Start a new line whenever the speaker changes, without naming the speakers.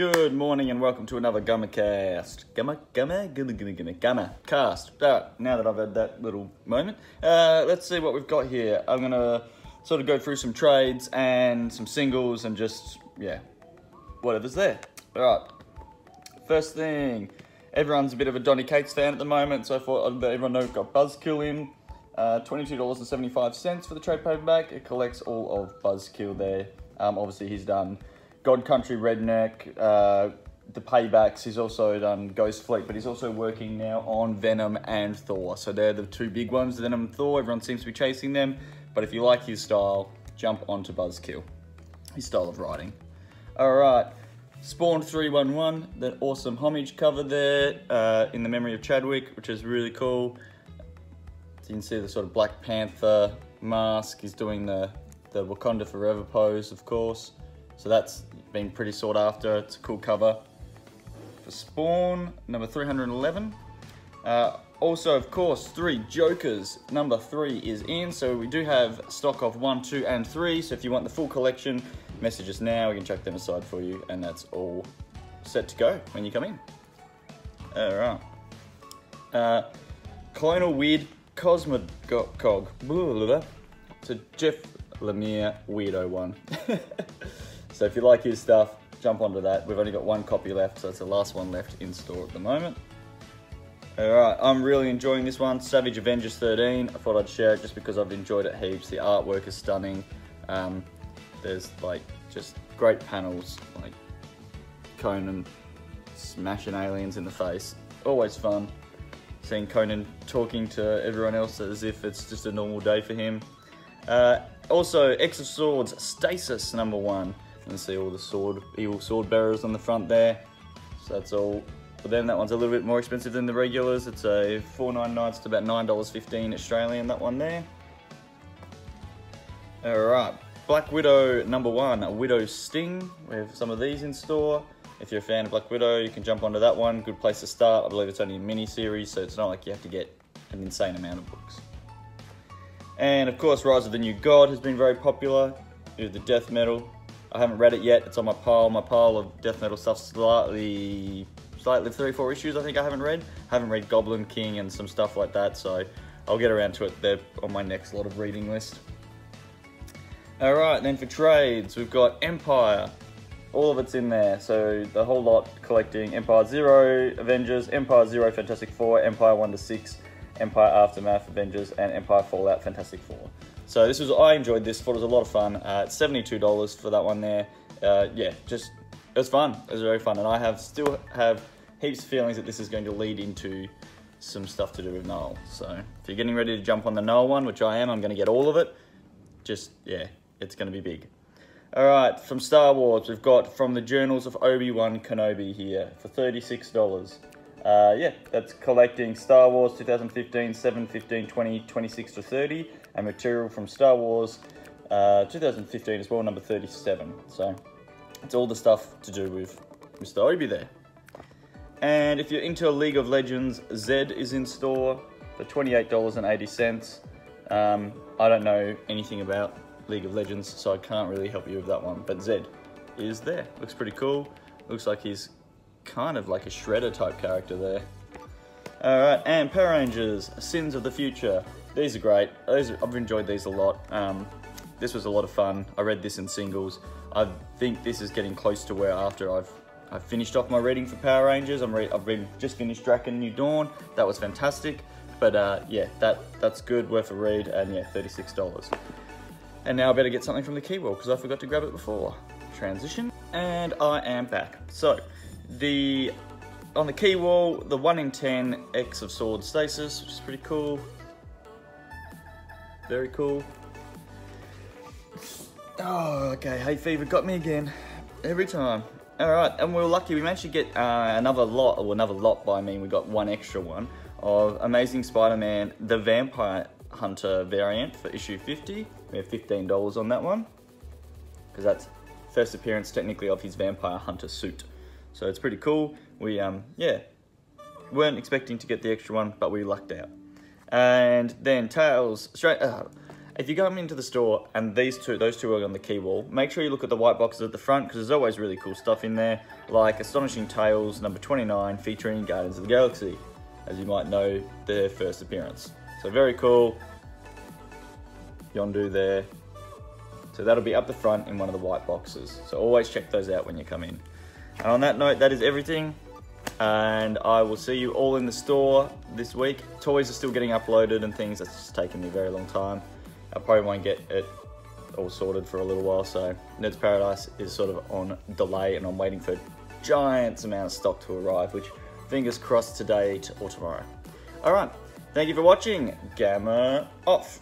Good morning and welcome to another Gamma Cast. Gamma, Gamma, Gamma, Gamma, Gamma, Cast. Right, now that I've had that little moment, uh, let's see what we've got here. I'm going to sort of go through some trades and some singles and just, yeah, whatever's there. All right, first thing, everyone's a bit of a Donny Cates fan at the moment, so I thought I'd let everyone know we've got Buzzkill in. Uh, $22.75 for the trade paperback. It collects all of Buzzkill there. Um, obviously, he's done God Country Redneck, uh, the paybacks. He's also done Ghost Fleet, but he's also working now on Venom and Thor. So they're the two big ones, Venom and Thor. Everyone seems to be chasing them. But if you like his style, jump onto Buzzkill. His style of writing. All right. Spawn 311, that awesome homage cover there uh, in the memory of Chadwick, which is really cool. You can see the sort of Black Panther mask. He's doing the, the Wakanda Forever pose, of course. So that's been pretty sought after. It's a cool cover. For Spawn, number 311. Uh, also, of course, three Jokers. Number three is in, so we do have stock of one, two, and three. So if you want the full collection, message us now. We can chuck them aside for you, and that's all set to go when you come in. All right. Uh, Colonel Weird Cosmod Cog. It's a Jeff Lemire weirdo one. So if you like his stuff, jump onto that. We've only got one copy left, so it's the last one left in store at the moment. Alright, I'm really enjoying this one. Savage Avengers 13. I thought I'd share it just because I've enjoyed it heaps. The artwork is stunning. Um, there's like just great panels, like Conan smashing aliens in the face. Always fun. Seeing Conan talking to everyone else as if it's just a normal day for him. Uh, also, X of Swords, Stasis number one. You can see all the sword, evil sword bearers on the front there. So that's all for them. That one's a little bit more expensive than the regulars. It's a $4.99 to about $9.15 Australian, that one there. All right, Black Widow number one, Widow Sting. We have some of these in store. If you're a fan of Black Widow, you can jump onto that one. Good place to start. I believe it's only a mini series, so it's not like you have to get an insane amount of books. And of course, Rise of the New God has been very popular. With the death metal, I haven't read it yet. It's on my pile. My pile of death metal stuff slightly, slightly three, four issues. I think I haven't read. I haven't read Goblin King and some stuff like that. So I'll get around to it. They're on my next lot of reading list. All right, then for trades, we've got Empire. All of it's in there. So the whole lot collecting Empire Zero, Avengers, Empire Zero, Fantastic Four, Empire One to Six, Empire Aftermath, Avengers, and Empire Fallout, Fantastic Four. So this was, I enjoyed this, thought it was a lot of fun. Uh, $72 for that one there. Uh, yeah, just, it was fun. It was very fun. And I have still have heaps of feelings that this is going to lead into some stuff to do with Knull. So if you're getting ready to jump on the Knull one, which I am, I'm going to get all of it. Just, yeah, it's going to be big. All right, from Star Wars, we've got From the Journals of Obi-Wan Kenobi here for $36. Uh, yeah, that's collecting Star Wars 2015, 7, 15, 20, 26 to 30 and material from Star Wars uh, 2015 as well, number 37. So it's all the stuff to do with Mr. Obi there. And if you're into League of Legends, Zed is in store for $28.80. Um, I don't know anything about League of Legends, so I can't really help you with that one. But Zed is there. Looks pretty cool. Looks like he's kind of like a Shredder type character there. Alright, and Power Rangers, Sins of the Future. These are great. These are, I've enjoyed these a lot. Um, this was a lot of fun. I read this in singles. I think this is getting close to where after I've I've finished off my reading for Power Rangers. I'm I've been just finished Drakkon New Dawn. That was fantastic. But uh, yeah, that that's good, worth a read, and yeah, $36. And now I better get something from the keywall because I forgot to grab it before. Transition, and I am back. So, the on the key wall, the 1 in 10 X of Swords Stasis, which is pretty cool. Very cool. Oh, okay. Hay fever got me again. Every time. All right, and we were lucky. We managed to get uh, another lot, or another lot by me. We got one extra one of Amazing Spider-Man, the Vampire Hunter variant for issue 50. We have $15 on that one because that's first appearance technically of his Vampire Hunter suit. So it's pretty cool. We, um, yeah, weren't expecting to get the extra one, but we lucked out. And then tails, straight, uh, if you come into the store and these two, those two are on the key wall, make sure you look at the white boxes at the front because there's always really cool stuff in there, like Astonishing Tales number 29 featuring Guardians of the Galaxy, as you might know, their first appearance. So very cool. Yondu there. So that'll be up the front in one of the white boxes. So always check those out when you come in. And on that note, that is everything. And I will see you all in the store this week. Toys are still getting uploaded and things. That's just taking me a very long time. I probably won't get it all sorted for a little while. So Nerds Paradise is sort of on delay and I'm waiting for a giant amount of stock to arrive, which fingers crossed today or tomorrow. All right. Thank you for watching. Gamma off.